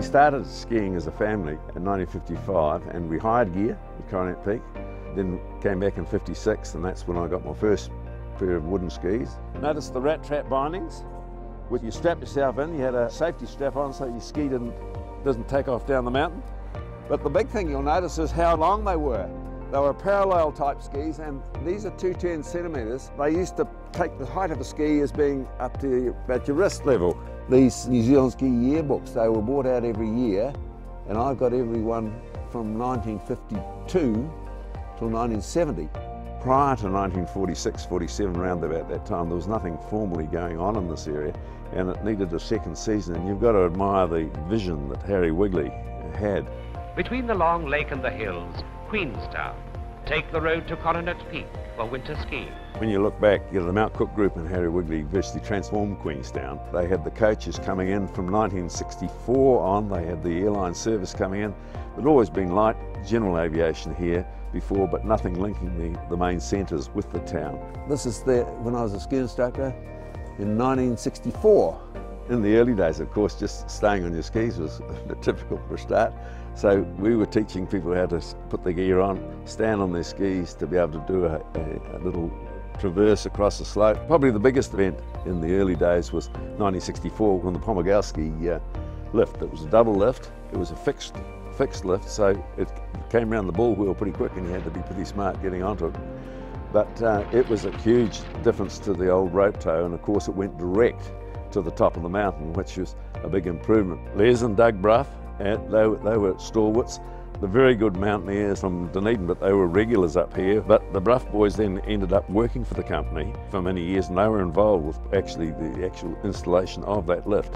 We started skiing as a family in 1955 and we hired gear at Coronet Peak. Then came back in 56 and that's when I got my first pair of wooden skis. Notice the rat trap bindings? With you strap yourself in, you had a safety strap on so your ski didn't, doesn't take off down the mountain. But the big thing you'll notice is how long they were. They were parallel type skis and these are 210 centimetres. They used to take the height of a ski as being up to about your wrist level. These New Zealand ski yearbooks, they were bought out every year and I've got every one from 1952 till 1970. Prior to 1946, 47, around about that time, there was nothing formally going on in this area and it needed a second season and you've got to admire the vision that Harry Wigley had. Between the long lake and the hills, Queenstown. Take the road to Coronet Peak for winter skiing. When you look back, you know, the Mount Cook Group and Harry Wigley virtually transformed Queenstown. They had the coaches coming in from 1964 on, they had the airline service coming in. There'd always been light general aviation here before, but nothing linking the, the main centres with the town. This is the, when I was a ski instructor in 1964. In the early days, of course, just staying on your skis was typical for a start. So we were teaching people how to put the gear on, stand on their skis to be able to do a, a, a little traverse across the slope. Probably the biggest event in the early days was 1964 when the Pomorgowski uh, lift. It was a double lift. It was a fixed fixed lift, so it came around the ball wheel pretty quick and you had to be pretty smart getting onto it. But uh, it was a huge difference to the old rope tow and of course it went direct to the top of the mountain, which was a big improvement. Les and Doug Bruff, and they, they were stalwarts. The very good mountaineers from Dunedin, but they were regulars up here. But the Bruff boys then ended up working for the company for many years, and they were involved with actually the actual installation of that lift.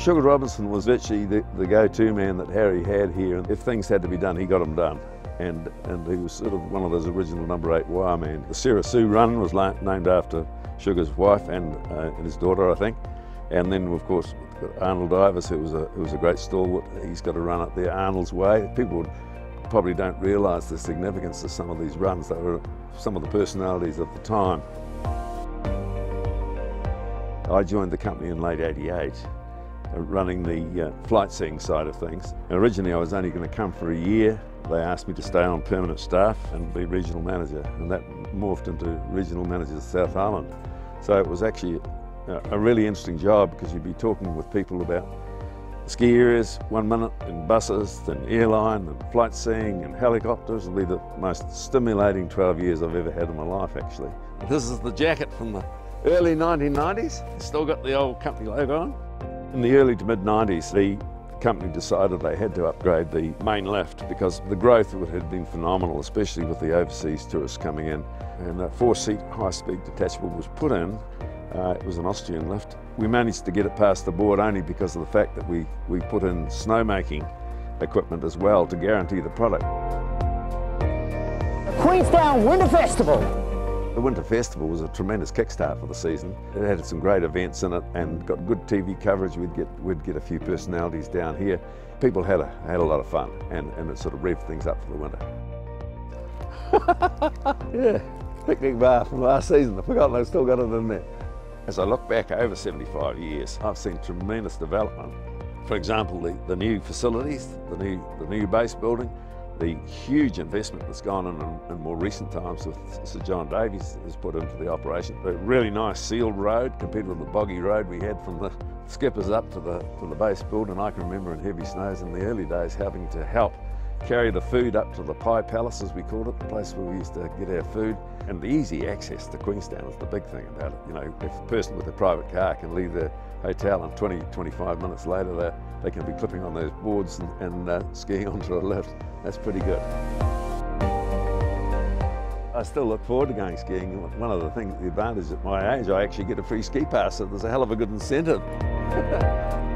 Sugar Robinson was actually the, the go-to man that Harry had here. And if things had to be done, he got them done. And, and he was sort of one of those original number eight wire men. The Sarah Sue run was named after Sugar's wife and, uh, and his daughter, I think. And then, of course, Arnold Ivers, who was a, who was a great stalwart. He's got a run up there Arnold's Way. People probably don't realise the significance of some of these runs. They were some of the personalities of the time. I joined the company in late 88 uh, running the uh, flight seeing side of things. And originally I was only going to come for a year. They asked me to stay on permanent staff and be regional manager and that morphed into regional manager of South Island. So it was actually a really interesting job because you'd be talking with people about ski areas one minute in buses, then airline and flight seeing and helicopters. It'll be the most stimulating 12 years I've ever had in my life actually. This is the jacket from the early 1990s. Still got the old company logo on. In the early to mid 90s, the company decided they had to upgrade the main lift because the growth had been phenomenal, especially with the overseas tourists coming in. And a four-seat high-speed detachable was put in. Uh, it was an Austrian lift. We managed to get it past the board only because of the fact that we, we put in snowmaking equipment as well to guarantee the product. Queenstown Winter Festival the Winter Festival was a tremendous kickstart for the season. It had some great events in it and got good TV coverage. We'd get, we'd get a few personalities down here. People had a, had a lot of fun and, and it sort of revved things up for the winter. yeah, picnic bar from last season. I forgot I still got it in there. As I look back over 75 years, I've seen tremendous development. For example, the, the new facilities, the new, the new base building, the huge investment that's gone in, in, more recent times with Sir John Davies has put into the operation. A really nice sealed road compared with the boggy road we had from the skippers up to the, to the base build. And I can remember in heavy snows in the early days having to help carry the food up to the pie palace, as we called it, the place where we used to get our food. And the easy access to Queenstown is the big thing about it. You know, if a person with a private car can leave their hotel and 20, 25 minutes later they they can be clipping on those boards and, and uh, skiing onto a lift. That's pretty good. I still look forward to going skiing. One of the things, the advantage at my age, I actually get a free ski pass, so there's a hell of a good incentive.